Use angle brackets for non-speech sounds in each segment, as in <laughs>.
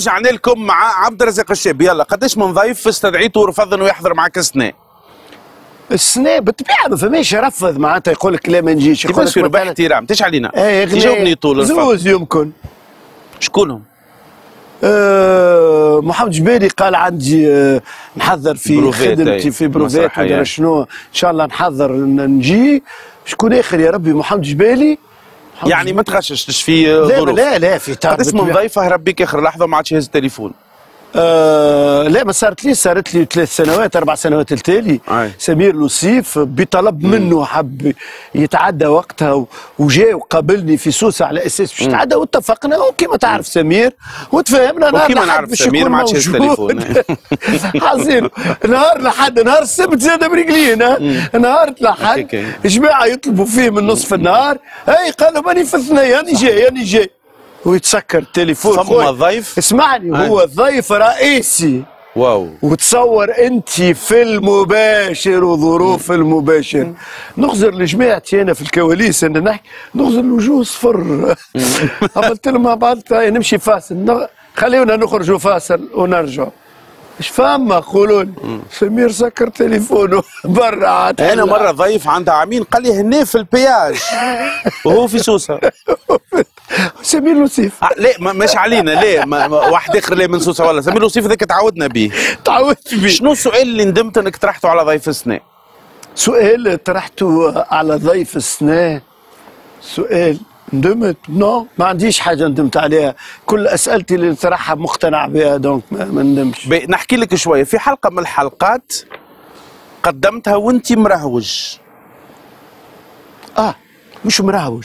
رجعنا لكم مع عبد الرزاق الشاب يلا قداش من ضيف استدعيته ورفض إنه يحضر معك السنة السنة بالطبيعة ما فماش يرفض معناتها يقول لك لا ما نجيش يقول لك مثلاً، احترام تيش علينا. إيه تجاوبني طول الرفض زوز يمكن. شكونهم؟ آه محمد جبيري قال عندي آه نحضر في خدمتي. في بروفات. ودرا شنو. إن شاء الله نحضر نجي. شكون آخر يا ربي؟ محمد جبالي يعني ما تغششتش في ظروف. لا لا في تعب قداش من ضيف هرب بيك اخر لحظة ما عادش يهز التليفون. آه لا ما صارت لي صارت لي ثلاث سنوات أربع سنوات التالي أي. سمير لوسيف بطلب منه حب يتعدى وقتها وجاء وقابلني في سوسه على أساس باش يتعدى واتفقنا. وكما تعرف سمير. وتفاهمنا نهار وكيما لحد نعرف سمير ما عادش. التليفون. <laughs> حزين نهار لحد نهار السبت زاد برجلين ها نهار لحد هكاك. جماعة يطلبوا فيه من نصف النهار. أي قالوا ماني في اثنين هاني جاي هاني جاي. ويتسكر التليفون فما. ضيف؟ اسمعني أي. هو ضيف رئيسي. واو. وتصور انت في المباشر وظروف المباشر. نخزر لجماعتي أنا في الكواليس أنا نحكي. نخزر الوجوه صفر <laughs> قلت لهم مع بعض تعالي نمشي فاصل. نغ- خليونا نخرجوا فاصل ونرجع. إيش فاهمة قولوا لي سمير سكر تليفونه <laughs> برا عاد. أنا. مرة ضيف عندها عمين قال لي هنا في البياج. <laughs> وهو في سوسة. <laughs> سمير لوسيف آه، لا ما مش علينا لا واحد اخر لا من سوسة ولا؟ سمير وصيف ذاك تعودنا به تعودت بيه. شنو السؤال اللي ندمت إنك طرحته على ضيف السنة؟ سؤال طرحته على ضيف السنة. سؤال. ندمت. نو ما عنديش حاجة ندمت عليها. كل أسئلتي اللي طرحها مقتنع بها donc ما, ما ندمش نحكي لك شوية. في حلقة من الحلقات قدمتها وانت مرهوج آه مش مرهوج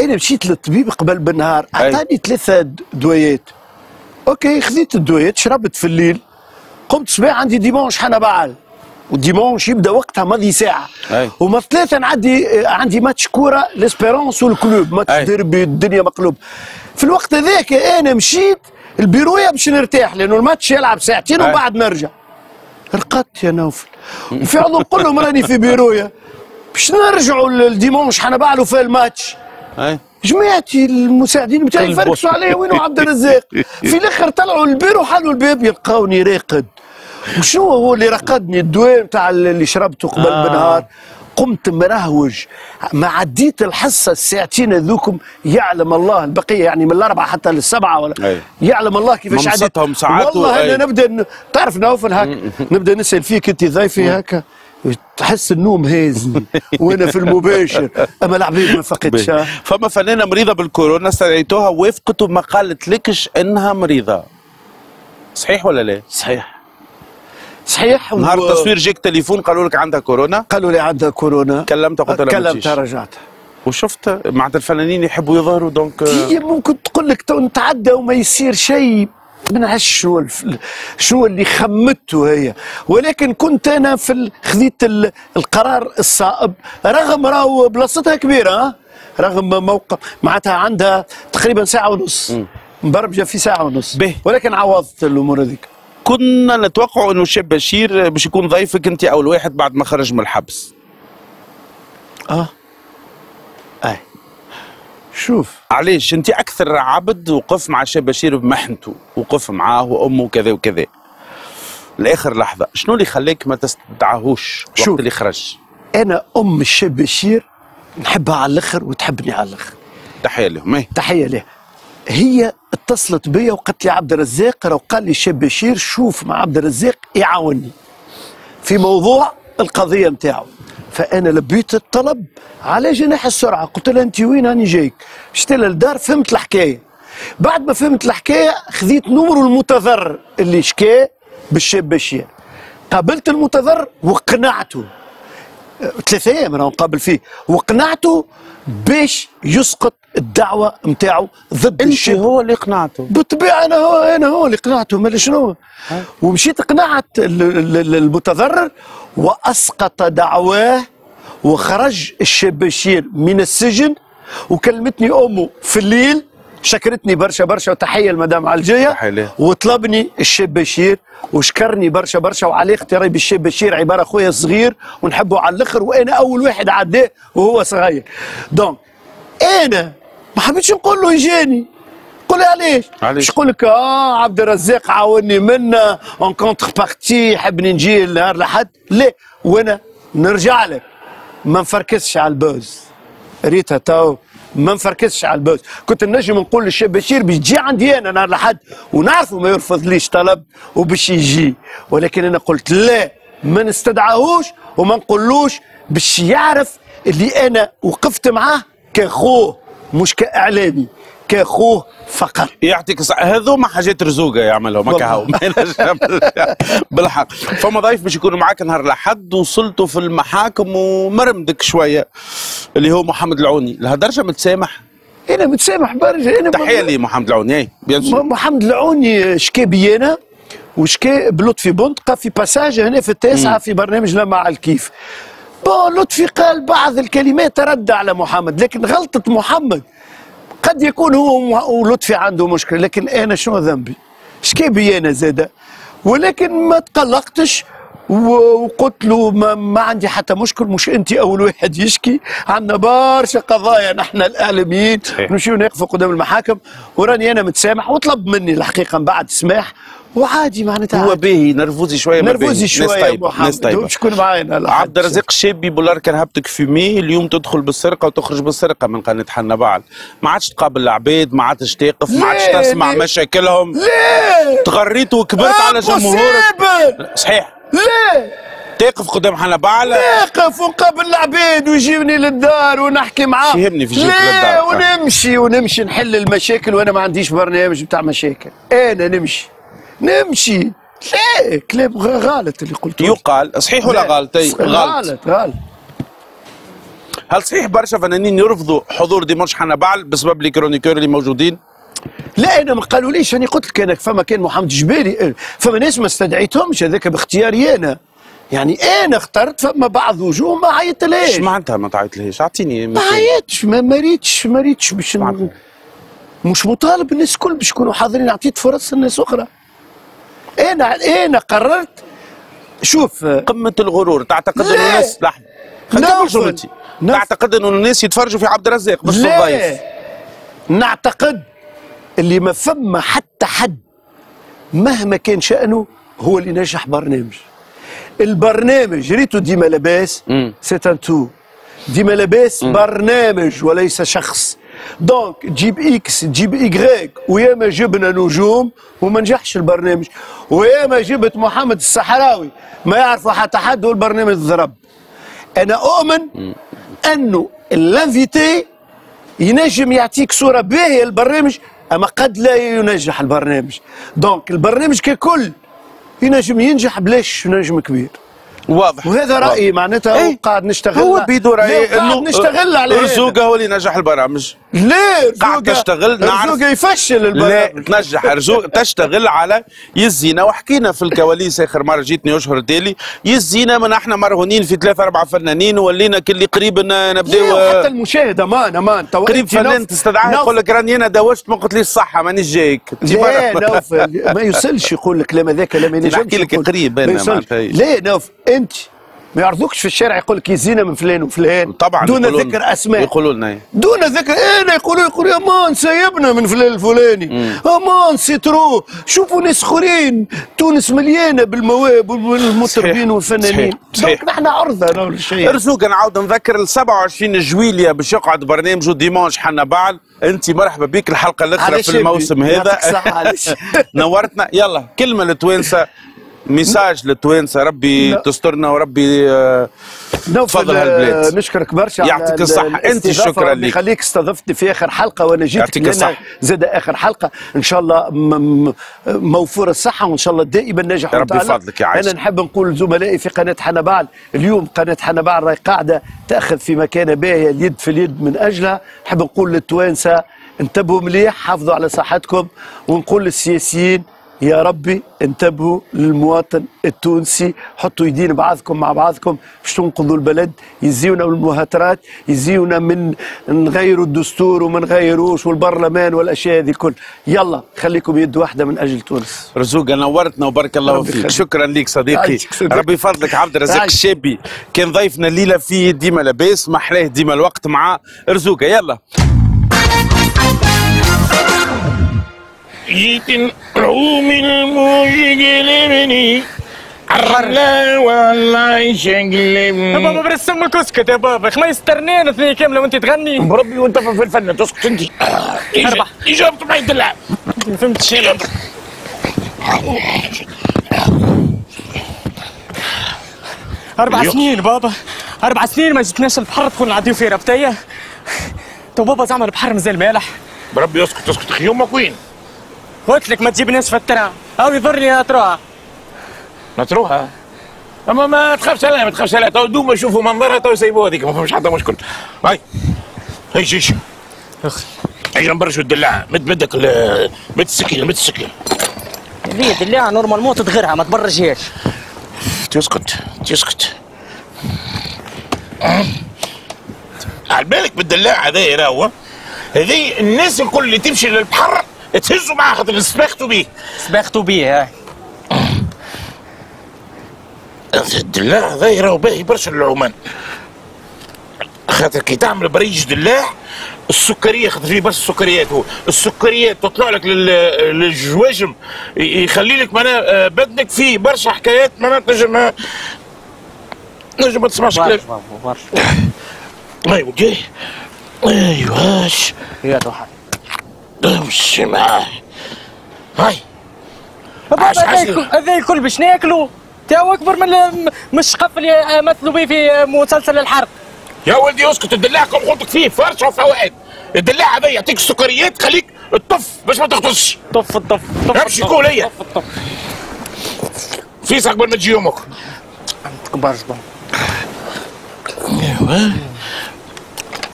أنا مشيت للطبيب قبل بالنهار أي. أعطاني ثلاثة د- دوايات OK خذيت الدوايات شربت في الليل قمت صباح عندي dimanche حنبعل وال dimanche يبدأ وقتها ماضي ساعة. أي. وما ثلاثة نعدي آه، عندي ماتش كورة l'Espérance وال Club match أي. ديربي الدنيا مقلوب. في الوقت هذاك أنا مشيت البيروية باش نرتاح لأنه الماتش يلعب ساعتين أي. وبعد نرجع. رقدت يا نوفل. وفي عضو نقول لهم راني في بيروية. باش نرجعوا ال dimanche حنبعل وفي ال match. أي. جماعتي المساعدين بتاعي <laughs> فركسوا علي وينو عبد الرزاق؟ في الآخر طلعوا البيرو حلوا الباب يلقاوني راقد. وشنو هو اللي رقدني؟ الدواء بتاع اللي شربته قبل آه. بنهار قمت مرهوج ما عديت الحصة الساعتين هذوكم يعلم الله البقية يعني من الأربعة حتى للسبعة ولا أي. يعلم الله كيفاش عديت. ساعات والله. أنا نبدأ ن- تعرف نوفل هكا <laughs> نبدأ نسأل فيك أنت ضيفي هكا تحس النوم هازني <laughs> وأنا في المباشر. أما العبيد ما فقدش ها. فما فنانة مريضة بالكورونا استدعيتوها وافقت وما قالت لكش إنها مريضة. صحيح ولا لا؟ صحيح. صحيح. نهار و- التصوير جيك تليفون قالوا لك عندها كورونا؟ قالوا لي عندها كورونا. كلمتها قلت لها كلمتها. رجعت وشفت معناتها الفنانين يحبوا يظهروا donc هي ممكن تقول لك تو نتعدى وما يصير شيء. ما نعرفش شنو الف... شنو اللي خمته هي. ولكن كنت أنا في ال... خذيت ال... القرار الصائب. رغم راهو بلاصتها كبيرة؟ رغم موقع معناتها عندها تقريبا ساعة ونص. مبرمجة في ساعة ونص. به. ولكن عوضت الأمور هذيك. كنا نتوقع إنه الشاب بشير باش يكون ضيفك أنت اول واحد بعد ما خرج من الحبس. آه. اي شوف. علاش؟ أنت أكثر عبد وقف مع الشاب بشير بمحنته وقف معاه وأمه وكذا وكذا. لآخر لحظة شنو اللي خلاك ما تستدعاهوش وقت شوف. اللي خرج؟ أنا أم الشاب بشير نحبها على الآخر وتحبني على الآخر. تحية لهم إيه. تحية له هي اتصلت بيا وقالت لي عبد الرزاق راه قال لي الشاب بشير شوف مع عبد الرزاق يعاوني في موضوع القضية نتاعو فأنا لبيت الطلب على جناح السرعة قلت لها أنت وين راني جايك؟ مشيت لها للدار فهمت الحكاية. بعد ما فهمت الحكاية خذيت نمر المتضرر اللي شكاه بالشاب بشير. قابلت المتضرر وقنعته. ثلاثة أيام أنا نقابل فيه. وقنعته باش يسقط الدعوة نتاعو ضد أنت الشاب هو اللي قنعته. بالطبيعة أنا هو أنا هو اللي قنعته ما شنو ومشيت قنعت ال- ال- ال- المتضرر وأسقط دعواه وخرج الشاب بشير من السجن وكلمتني أمه في الليل شكرتني برشا برشا وتحية المدام علجية. وطلبني الشاب بشير وشكرني برشا برشا وعلاقتي راهي بالشاب بشير عبارة خويا صغير ونحبه على الأخر وأنا أول واحد عداه وهو صغير donc أنا ما حبيتش نقول له يجاني تقول لي علاش؟ علاش؟ يقول لك آه عبد الرزاق عاوني منا en contrepartie يحبني نجي النهار لحد لا وأنا نرجع لك ما نفركسش على ال buzz ريتها تو ما نفركسش على ال buzz كنت نجم نقول للشاب بشير باش تجي عندي أنا نهار لحد ونعرفه ما يرفض ليش طلب وباش يجي. ولكن أنا قلت لا ما نستدعاهوش وما نقولوش باش يعرف اللي أنا وقفت معاه كاخوه مش كإعلامي. كاخوه فقط. يعطيك هذوما حاجات رزوقة يعملهم <laughs> هكا بالحق. فما ضيف باش يكون معاك نهار الأحد وصلتوا في المحاكم ومرمدك شوية اللي هو محمد العوني. لهالدرجة متسامح. أنا متسامح برجع أنا تحية لي محمد العوني م- محمد العوني شكا بيانا وشكا بلطفي بندقة في باساج هنا في التاسعة في برنامج لا مع الكيف. بون لطفي قال بعض الكلمات رد على محمد لكن غلطة محمد قد يكون هو ولطفي عنده مشكلة لكن أنا شنو ذنبي شكا بيانا زادة ولكن ما تقلقتش وقلت له ما, ما عندي حتى مشكل مش أنت أول واحد يشكي عندنا برشا قضايا نحن الاعلاميين. نمشيو نقفوا قدام المحاكم وراني أنا متسامح وطلب مني الحقيقة من بعد سماح وعادي معناتها هو. باهي نرفوزي باهي. نرفوزي ناس شوية ناس محمد طيبة شكون معانا عبد. الرزاق الشابي بولار كرهبتك في مي اليوم تدخل بالسرقة وتخرج بالسرقة من قناة حنا بعل ما عادش تقابل العباد ما عادش تقف ما عادش؟ تسمع؟ مشاكلهم ليه تغريت وكبرت على جمهورك. صحيح ليه تقف قدام حنا بعل نقف ونقابل العباد ويجيوني للدار ونحكي معاه يهمني في؟ للدار. ونمشي ونمشي نحل المشاكل وأنا ما عنديش برنامج بتاع مشاكل أنا نمشي نمشي. ليه كلام غ- غلط اللي قلته يقال صحيح ولا غلط غلط غلط غلط هل صحيح برشا فنانين يرفضوا حضور Dimanche حنبعل بسبب les chroniqueurs اللي موجودين؟ لا أنا ما قالوليش. أنا قلت لك أنا فما كان محمد جبالي فما ناس ما استدعيتهمش هذاك باختياري أنا. يعني أنا اخترت فما بعض وجوه ما عيطتلهاش إيش معناتها ما تعيط لهش أعطيني ما. عيطتش ما ما ريتش ما ريتش باش. مش مطالب الناس الكل باش يكونوا حاضرين. أعطيت فرص لناس أخرى. أنا أنا قررت. شوف قمة الغرور تعتقد ليه؟ الناس لحظة. خلينا. جملتي. تعتقد إنه الناس يتفرجوا في عبد الرزاق مش في لا. الضيف؟ نعتقد اللي ما فما حتى حد مهما كان شأنه هو اللي نجح برنامج. البرنامج ريتو ديما لاباس. c'est un tout ديما لاباس برنامج وليس شخص. donc تجيب X تجيب Y وياما جبنا نجوم وما نجحش البرنامج وياما جبت محمد الصحراوي ما يعرفوا حتى حد والبرنامج ضرب أنا اؤمن انه ال invité ينجم يعطيك صوره باهيه للبرنامج اما قد لا ينجح البرنامج donc البرنامج ككل ينجم ينجح بلاش نجم كبير واضح. وهذا. رأيي معناتها إيه. قاعد نشتغل هو بيدو رايي قاعد نشتغل على هذا. رزوقة هو اللي نجح البرامج. ليه قاعد تشتغل، نعرف. يفشل لا البرنامج تنجح. رزوق تشتغل على يزينا. وحكينا في الكواليس آخر مرة جيتني أشهر التالي يزينا من إحنا مرهونين في ثلاثة أربع فنانين ولينا كل قريب نبداو وحتى المشاهد أمان أمان قريب فنان تستدعاه يقول لك راني أنا دوشت ما قلت ليش صحة مانيش جايك. لا. نوف؟ ما يوصلش يقول لك لا ما ذاك لا ما ينجمش نحكي لك. قريب هي. ليه نوف؟ أنت ما يعرضوكش في الشارع يقول لك يزينا من فلان وفلان طبعا دون ذكر أسماء. يقولوا لنا دون ذكر أنا يقولوا يقولوا أمان سيبنا من فلان الفلاني. أمان سيترو شوفوا ناس آخرين. تونس مليانة بالمواهب والمطربين. والفنانين. صحيح. donc نحن عرضة أنا ولا شيء. رزوق نعاود نذكر ال 27 جويليا باش يقعد برنامجه Dimanche حنبعل. أنت مرحبا بك الحلقة الأخرى في. الموسم هذا. <laughs> نورتنا. يلا كلمة للتوانسه ميساج للتوانسه ربي لا. تسترنا وربي آه، تفضل هالبلاد. آه، نشكرك برشا يعطيك على الصحة. ال- أنت الاستضافة. شكراً ربي لك. يخليك استضفتني في آخر حلقة وأنا جيت يعطيك الصحة. زاد آخر حلقة إن شاء الله موفور الصحة وإن شاء الله دائما ناجح ربي. يفضلك يا عايش. أنا نحب نقول لزملائي في قناة حنبال اليوم قناة حنبال راهي قاعدة تأخذ في مكانة باهية اليد في اليد من أجلها نحب نقول للتوانسة انتبهوا مليح حافظوا على صحتكم ونقول للسياسيين يا ربي انتبهوا للمواطن التونسي حطوا يدين بعضكم مع بعضكم باش تنقذوا البلد. يزيونا من المهاترات يزيونا من نغيروا الدستور وما نغيروش والبرلمان والأشياء هذه كل يلا خليكم يد واحدة من أجل تونس. رزوق نورتنا وبارك الله فيك. شكرا لك صديقي. صديقي. ربي يفضلك. عبد الرزاق. الشابي كان ضيفنا الليلة في ديما لاباس. محلاه ديما الوقت مع رزوقة. يلا. جيت نعوم الموج قلبني الرملة يا يشقلبني بابا برسم لك اسكت يا بابا. خميس ترنين اثنين كاملة وأنت تغني. بربي وأنت في الفن. تسكت أنت. أربعة. اجابة ما يدلع. ما فهمت. شيء أربع. سنين بابا. أربع سنين ما جتناش البحر تكون نعديو فيه ربطية تو بابا زعما البحر مازال مالح. بربي اسكت اسكت. أخي يومك وين؟ قلت لك ما تجيبناش في الترا. أو يضر لي أطراع نتروها أما ما تخافش عليها ما تخافش عليها تو دوما يشوفوا منظرها تو يسيبوها هذيك ما فهمش حتى مشكل هاي. هاي شيش أخي. هاي نبرشوا الدلاعة مد مدك ال- مد السكينة مد السكينة. اللي دليها normalement تدغرها ما تبرجهاش. تسكت تسكت على بالك بالدلاعة هذا راهو. هذه الناس الكل اللي تمشي للبحر تهزوا معاه خاطر سباختوا بيه سباختو بيه هاي الدلاع هذا راهو باهي برشا للعومان خاطر كي تعمل بريج دلاع السكريه خاطر فيه برشا سكريات هو السكريات تطلع لك لل- للجواجم يخلي لك معناها بدنك فيه برشا حكايات معناها تنجم نجم ما تسمعش كلام برشا برشا ايوا OK ايواش يا روحي امشي معاه هاي. بابا هذا الكل- هذا الكل باش ناكلو تاو أكبر من ال- من الشقف اللي مثلوا به في مسلسل الحرب. يا ولدي اسكت الدلاع قلت لك فيه؟ فرشة وفوائد. الدلاع هذا يعطيك السكريات تخليك تطف باش ما تغطسش طف الطف طف امشي قول هي. الطف فيس قبل ما تجي يومك كبار بابا أيوه.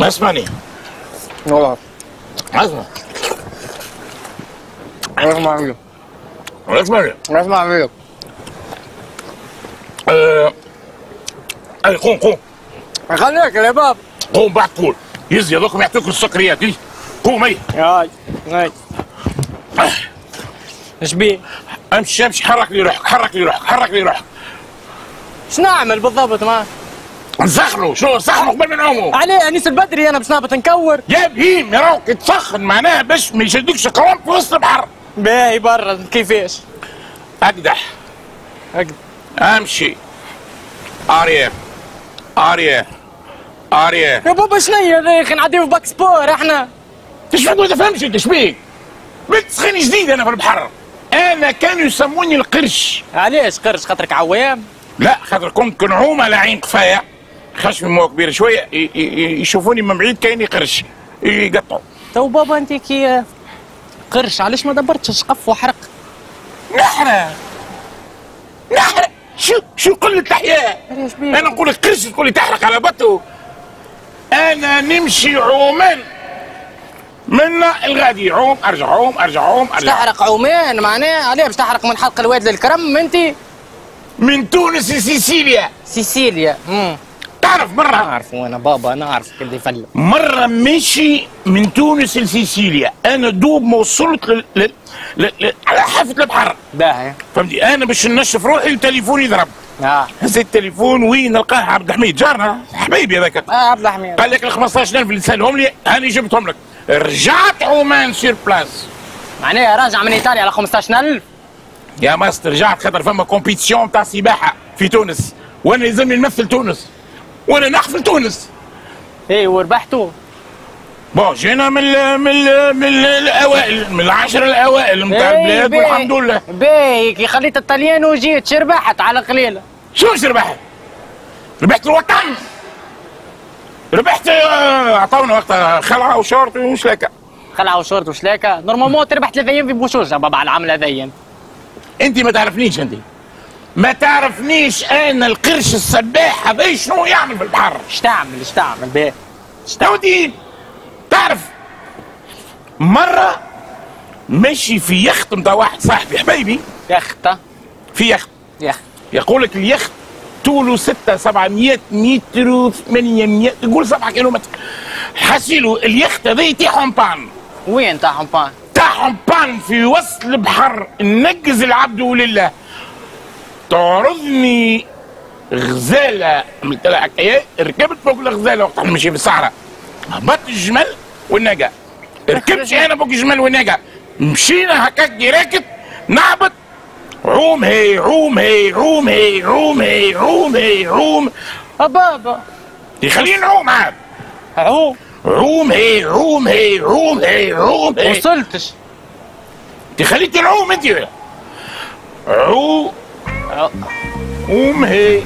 اسمعني. والله. اسمع. اسمع فيك اسمعني اسمع فيك آه، اي قوم قوم خليك يا باب قوم بعد قول يزي هذوكم يعطيكم السكريات إيه؟ قوم هي هاي هاي إيش بيه؟ امشي امشي حرك لي روحك حرك لي روحك حرك لي روحك إيش نعمل بالضبط ما نسخنوا شنو نسخنوا قبل ما نعوموا عليه انيس البدري أنا باش نهبط نكور يا بهيم يا راوك تسخن معناها باش ما يشدكش قوام في وسط البحر باهي برا كيفاش؟ أقدح. أقد- أمشي. arrière. arrière. arrière. يا بابا شنيا ذا يا أخي نعديو bac sport إحنا. إيش فيك ما تفهمش أنت إيش بيك بنت سخين جديد أنا في البحر. أنا كانوا يسموني القرش. علاش قرش؟ خاطرك عوام؟ لا خاطر كنت كنعوم على قفايا خشمي مو كبير شوية يشوفوني من بعيد كأني قرش. يقطعوا. تو بابا أنت كي قرش. علاش ما دبرتش شقف وحرق؟ نحرق نحرق شوف شوف قلة الحياء؟ أنا نقول لك قرش تقول لي تحرق على بطه أنا نمشي عوما من الغادي. عوم أرجع عوم أرجع عوم أرجع. تحرق عومان؟ معناه عليه باش تحرق من حلق الواد للكرم انت؟ من تونس لسيسيليا. سيسيليا. امم تعرف مرة؟ نعرف وأنا بابا نعرف كل يفلم مرة مشي من تونس لسيسيليا. أنا دوب ما وصلت لل... لل... لل... على حافة البحر. باهي فهمتي؟ أنا باش نشف روحي التليفون يضرب. آه. هز التليفون وين نلقاه عبد الحميد؟ جارنا. حبيبي هذاك. آه عبد الحميد. قال لك ال 15000 اللي سألهم لي أنا جبتهم لك. رجعت عومان sur place معناها راجع من إيطاليا على 15000 يا ماستر رجعت خاطر فما compétition تاع سباحة في تونس. وأنا يلزمني نمثل تونس. وأنا نحفل تونس اي وربحتوا bon جينا من ال من ال من ال الأوائل من العشر الأوائل نتاع إيه، البلاد. والحمد لله. باهي كي خليت الطليان وجيت شربحت على قليله شو مش ربحت؟ الوطن. ربحت آه، عطونا وقتها خلعة وشورت وشلاكة. خلعة وشورت وشلاكة. normalement تربح ثلاثة أيام في بوشوشه بابا على العمل هذايا. أنت ما تعرفنيش أنت. ما تعرفنيش أنا القرش السباح هذا شنو يعمل في البحر؟ إيش تعمل؟ إيش تعمل؟ باهي تودي تعرف مرة مشي في يخت متاع واحد صاحبي حبايبي. يا اختا في يخت. يا اخت يقول لك اليخت طوله 6 700 متر و 800 يقول 7 كيلومتر. حاسيلو اليخت هذا يتيحهم بان وين تاع حمبان؟ تاعهم بان في وسط البحر نقز العبد ولله تعرضني غزالة. عملت لها حكاية ركبت فوق الغزالة وقت نمشي في الصحراء. هبط الجمل والنقا ركبت أنا فوق الجمل والنقا مشينا هكاك ديريكت نهبط عوم هي عوم هي عوم هي عوم هي عوم هي عوم. بابا. يخليني نعوم عاد. عو عوم هي عوم هي عوم هي عوم هي. وصلتش. انت خليتي نعوم أنت. عو عوم هي.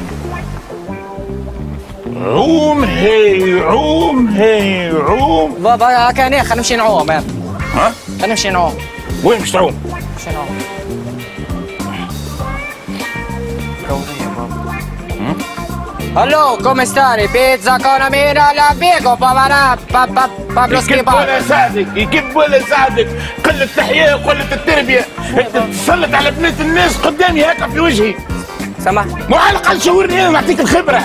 عوم هي عوم هي عوم بابا كان خلينا نمشي نعوم. ها؟ خلينا نمشي نعوم. وين مش تعوم؟ نمشي نعوم. Allo, come stai? Pizza con amina la papà, Pablo يكب Schipano. ولا يساعدك يكب ولا يساعدك قلة التحية وقلة التربية انت تسلط على بنات الناس قدامي هكا في وجهي سامح مو على الاقل شاورني أنا نعطيك الخبرة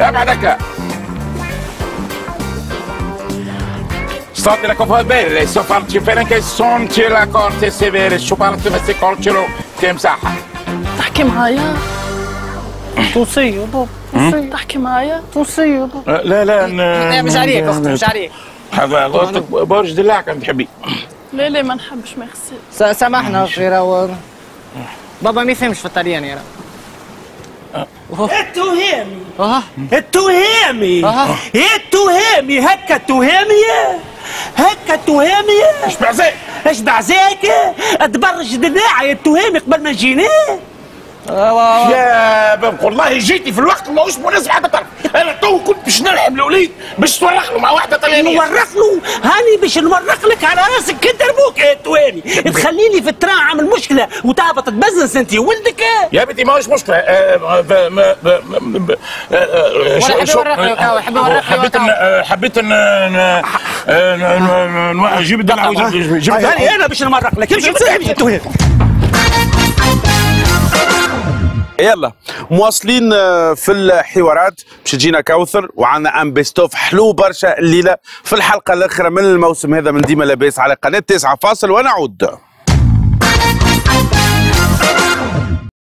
ابعد هكا State la copa belle, so farci bene che son c'è la corte severe, شو parti بس كورتشلو تمسحها تحكي معايا توصية بابا تحكي معايا؟ توصية بابا لا لا لا مش عليك أختي مش عليك. هذا غلطك برج دلاع كان تحبي. لا لا ما نحبش ميرسي س- سامحنا غير و... بابا ما يفهمش في الطلياني يا التهامي أه. التهامي أها. التهامي هكا التهامي هكا التهامي إيش بعزاك اش بعزاك تبرج دراعي التهامي قبل ما نجينا يا باب والله جيتي في الوقت اللي مش مناسب حتى طرف أنا تو كنت باش نلعب الوليد باش تورخ له مع واحدة طليانيه نورق له هاني باش نورق لك على راسك كي دربوك يا التهامي تخليني في التران عامل مشكله وتهبط تبزنس انت ولدك يا بنتي ما هوش مشكله آه، آه، آه، آه، حبيت آه، حبيت ان آه، ن- آه، ن- ن- ن- جيب الدلع جيب الدلع أنا باش نورق لك امشي امشي التهامي يلا. مواصلين آه، في الحوارات. باش تجينا كوثر وعندنا ان بيستوف. حلو برشا الليلة. في الحلقة الاخرى من الموسم هذا من ديما لاباس على قناة 9 فاصل ونعود.